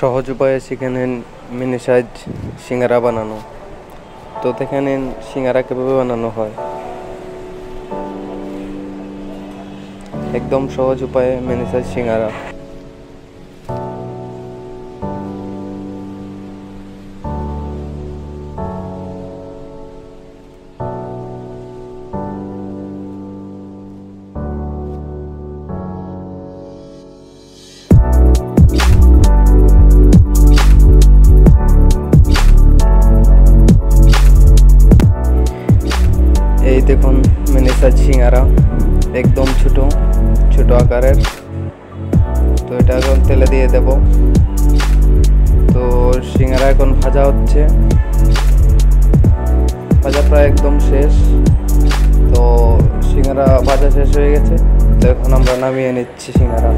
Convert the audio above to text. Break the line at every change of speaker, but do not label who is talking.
সহজ উপায়ে শিখে নেন মিনি সাইজ সিঙ্গারা বানানো। তো দেখে নিন সিঙ্গারা কীভাবে বানানো হয়। একদম সহজ উপায়ে মিনি সাইজ সিঙ্গারা। এই দেখুন মিনি সাইজ সিঙ্গারা, একদম ছোট ছোট আকারের। তো এটা এখন তেলে দিয়ে দেব। তো সিঙ্গারা এখন ভাজা হচ্ছে। ভাজা প্রায় একদম শেষ। তো সিঙ্গারা ভাজা শেষ হয়ে গেছে। তো এখন আমরা নামিয়ে নিচ্ছি সিঙ্গারা।